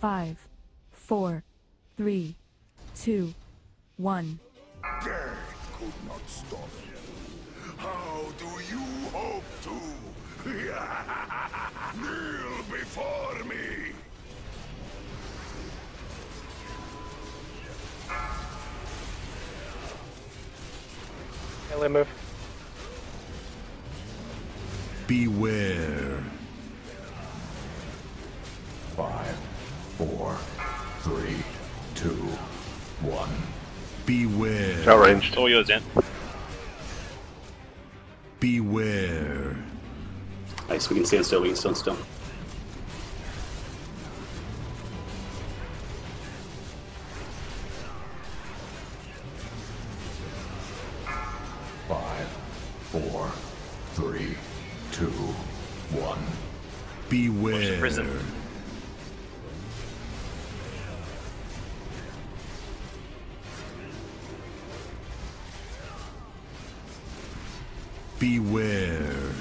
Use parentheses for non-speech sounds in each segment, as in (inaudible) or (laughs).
Five, four, three, two, one. Death could not stop you. How do you hope to? (laughs) Kneel before me. Melee move. Beware. Four, three, two, one. Beware. Outranged. All yours, in. Beware. Nice, we can stand still, we can stand still. Five, four, three, two, one. Beware. Beware.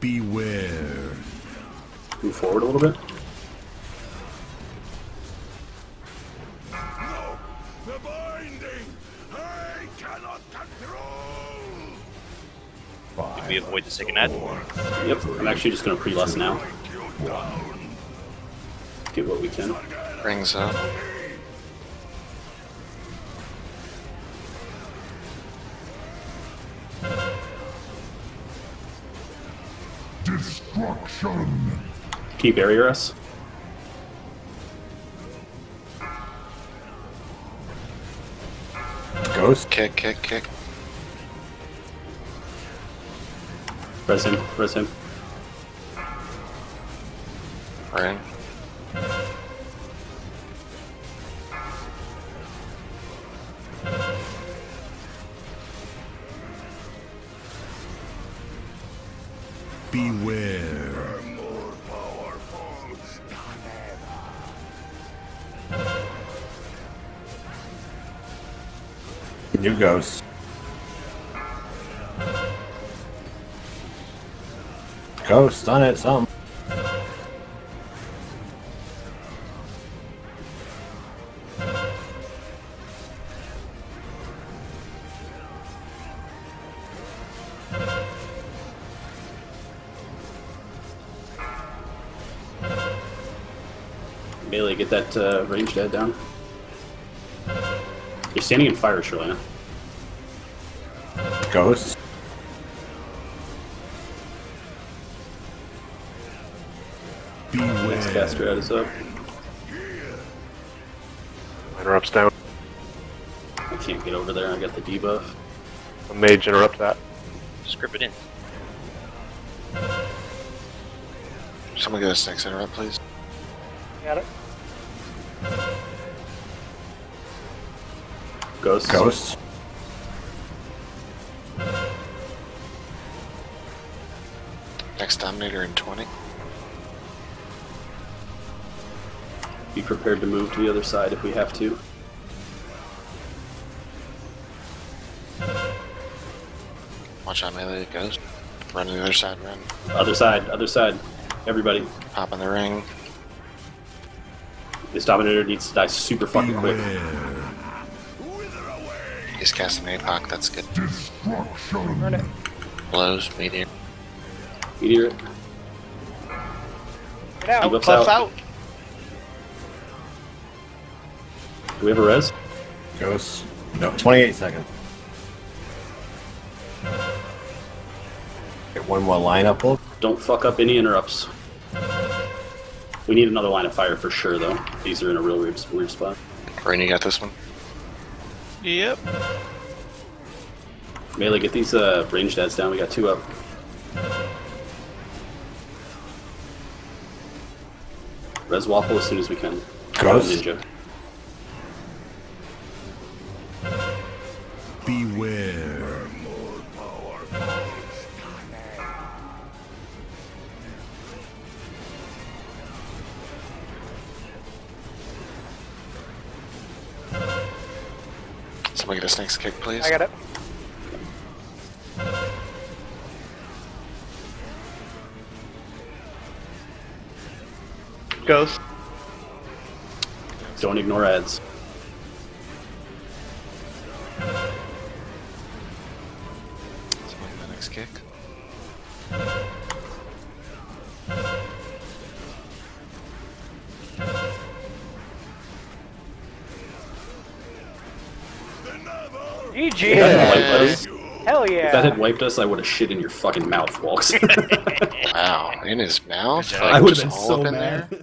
Beware. Move forward a little bit. No, the binding. I cannot control. Five, We avoid the second ad. Yep, I'm actually just gonna pre-lust now. Take. Get what we can. Rings up. Destruction. Can you barrier us? Ghost. Kick, kick, kick. Res him, res him. Ring. Beware. New ghost. Ghost on it, some. Melee, get that uh, ranged dead down. You're standing in fire, Sherlina. Ghost. Next caster out is up. Interrupts down. I can't get over there, I got the debuff. A mage interrupt that. Script it in. Someone get a six interrupt, please. Got it. Ghost. Ghost. Next Dominator in 20. Be prepared to move to the other side if we have to. Watch out, melee ghost. Run to the other side, run. Other side, other side. Everybody. Pop in the ring. This Dominator needs to die super fucking quick. Beware. He's casting APOC, that's good. Destruction. Burn it. Blows, meteor. Meteor it. Get out. Debuff's Cliff out. out. Do we have a res? Ghost. No, 28 seconds. Get one more lineup. Ult. Don't fuck up any interrupts. We need another line of fire for sure, though. These are in a real weird, weird spot. Rain, you got this one? Yep. Melee, get these uh, ranged ads down. We got two up. Res waffle as soon as we can. Ghost. Ninja. Beware. Someone get a snake's kick, please. I got it. Ghost. Don't ignore ads. That's my next kick. GG! That had wiped us. Hell If that had wiped us, I would have shit in your fucking mouth, Wolx. (laughs) Wow, in his mouth? Like, I would have been all so up in mad. there?